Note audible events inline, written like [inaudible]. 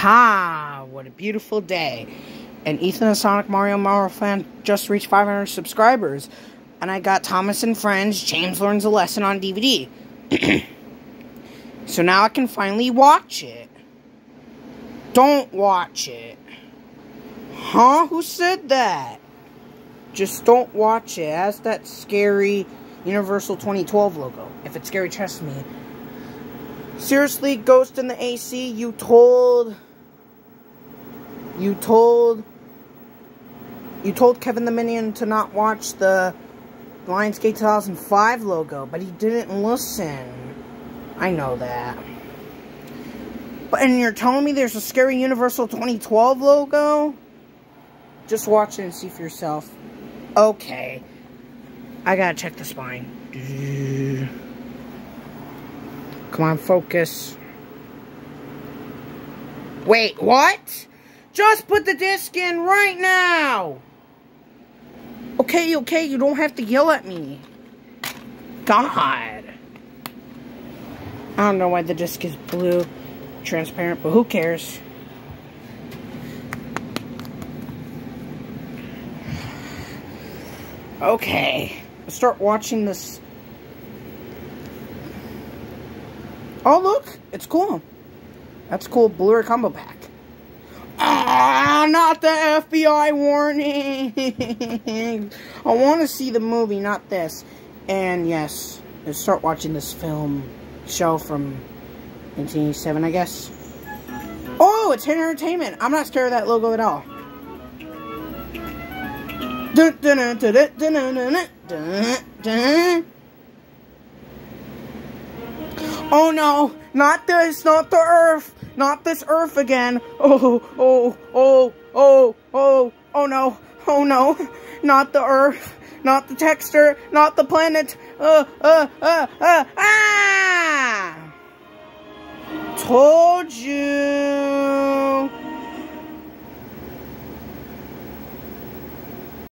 Aha! What a beautiful day. And Ethan, a Sonic Mario Mario fan, just reached 500 subscribers. And I got Thomas and Friends, James Learns a Lesson on DVD. [clears throat] so now I can finally watch it. Don't watch it. Huh? Who said that? Just don't watch it. It has that scary Universal 2012 logo. If it's scary, trust me. Seriously, Ghost in the AC, you told... You told... You told Kevin the Minion to not watch the Lionsgate 2005 logo, but he didn't listen. I know that. But and you're telling me there's a scary Universal 2012 logo? Just watch it and see for yourself. Okay. I gotta check the spine. Come on, focus. Wait, what? Just put the disc in right now! Okay, okay, you don't have to yell at me. God. I don't know why the disc is blue, transparent, but who cares? Okay, start watching this. Oh, look, it's cool. That's cool, Blu-ray combo pack. Not the FBI warning. I want to see the movie, not this. And yes, let's start watching this film show from 1987, I guess. Oh, it's Hit Entertainment. I'm not scared of that logo at all. Oh no, not this, not the earth, not this earth again. Oh, oh, oh, oh, oh, oh no, oh no, not the earth, not the texture, not the planet. Uh, uh, uh, uh, ah! Told you.